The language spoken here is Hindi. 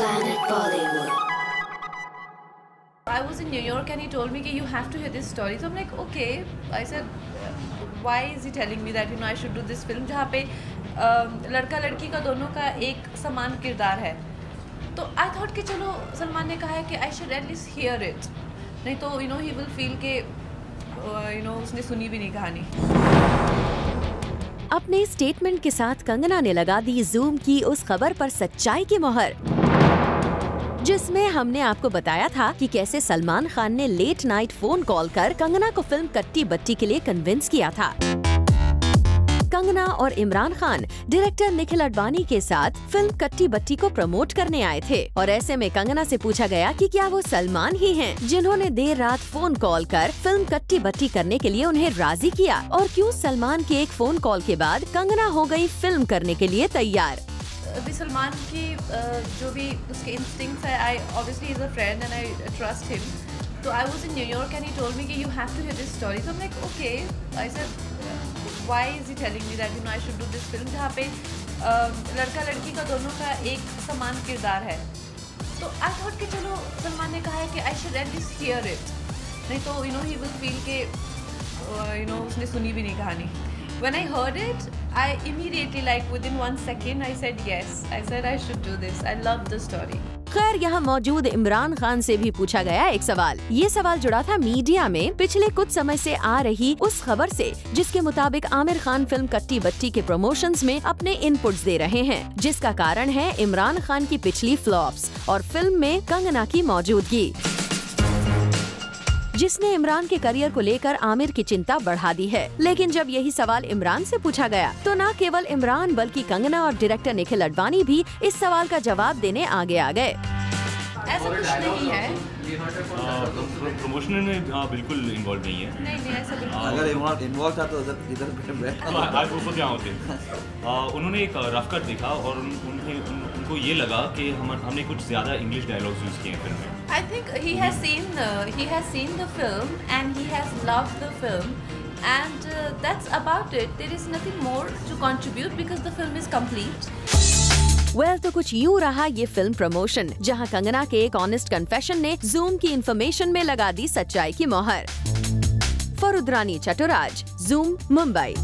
Planet Bollywood. I was in New York and he told me that you have to hear this story. So I'm like, okay. I said, why is he telling me that you know I should do this film जहाँ पे um, लड़का लड़की का दोनों का एक समान किरदार है तो आई थॉट कि चलो सलमान ने कहा है कि I should at least hear it नहीं तो you know he will feel के यू नो उसने सुनी भी नहीं कहानी अपने स्टेटमेंट के साथ कंगना ने लगा दी जूम की उस खबर पर सच्चाई की मोहर जिसमें हमने आपको बताया था कि कैसे सलमान खान ने लेट नाइट फ़ोन कॉल कर कंगना को फ़िल्म कट्टी बट्टी के लिए कन्विंस किया था। कंगना और इमरान खान डायरेक्टर निखिल अडवाणी के साथ फ़िल्म कट्टी बट्टी को प्रमोट करने आए थे। और ऐसे में कंगना से पूछा गया कि क्या वो सलमान ही हैं, जिन्होंने देर रात फ़ोन कॉल कर फ़िल्म कट्टी बट्टी करने के लिए उन्हें राज़ी किया। और क्यों सलमान के एक फ़ोन कॉल के बाद कंगना हो गई फ़िल्म करने के लिए तैयार? अभी सलमान की जो भी उसके इंस्टिंक्ट्स है I obviously is a friend and I trust him तो I was in New York and he told me कि you have to hear this story I like okay I said why is he telling me that you know I should do this film जहाँ पे लड़का लड़की का दोनों का एक समान किरदार है। तो आई थॉट कि चलो, सलमान ने कहा है कि I should at least hear it नहीं तो you know he will feel के यू नो उसने सुनी भी नहीं कहानी। When I heard it, I immediately, like within one second, I said yes. I said I should do this. I love the story. खैर यहाँ मौजूद इमरान खान से भी पूछा गया एक सवाल ये सवाल जुड़ा था मीडिया में पिछले कुछ समय से आ रही उस खबर से जिसके मुताबिक आमिर खान फ़िल्म कट्टी बट्टी के प्रमोशंस में अपने इनपुट्स दे रहे हैं जिसका कारण है इमरान खान की पिछली फ्लॉप्स और फ़िल्म में कंगना की मौजूदगी जिसने इमरान के करियर को लेकर आमिर की चिंता बढ़ा दी है। लेकिन जब यही सवाल इमरान से पूछा गया तो न केवल इमरान, बल्कि कंगना और डायरेक्टर निखिल अडवाणी भी इस सवाल का जवाब देने आगे आ गए। ऐसा कुछ नहीं है प्रमोशन में हाँ, बिल्कुल इन्वॉल्व नहीं है नहीं नहीं ऐसा बिल्कुल अगर इन्वॉल्व इन्वॉल्व था तो इधर इधर बैठे बैठ हाँ, आज वो खुद यहाँ होते उन्होंने एक रफ कट देखा और उन्हें उनको ये लगा कि हम हमने कुछ ज़्यादा इंग्लिश डायलॉग्स यूज़ किए हैं फ़िल्म में I think he has seen the he has seen the film and he has loved the film and uh, that's about it. There is nothing more to contribute because the film is complete. Well well, तो कुछ यूँ रहा ये फ़िल्म प्रमोशन जहाँ कंगना के एक ऑनेस्ट कन्फेशन ने जूम की इन्फॉर्मेशन में लगा दी सच्चाई की मोहर। फरुद्रानी चटुराज जूम मुंबई